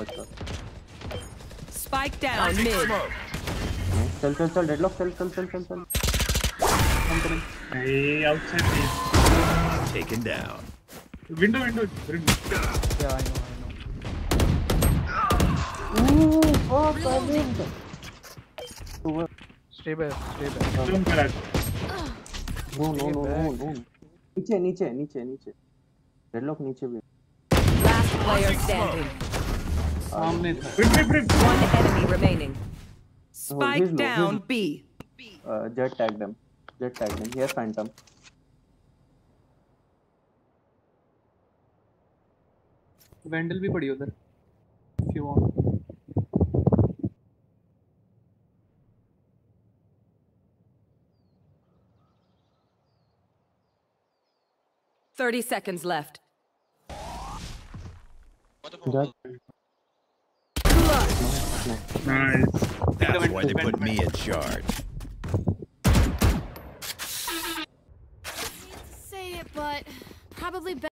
watch out. Spike down mid. चल चल चल डेडलॉक चल चल चल चल चल I'm coming. Hey, outside please. Taken down. Window, window. window. Yeah, I know, I know. Ooh, fuck, I lived. Over. Stay back, stay back. Zoom करा. No, no, no, no, no. नीचे नीचे नीचे नीचे डेडलॉक नीचे भी Last player standing. सामने था। Rip rip rip one enemy remaining. Oh, Spike down low, B. Uh, Jett tag them. Jett tag them. Yes, phantom. Vandal भी पड़ी उधर Thirty seconds left. Nice. That's why they put me in charge. say it, but probably better.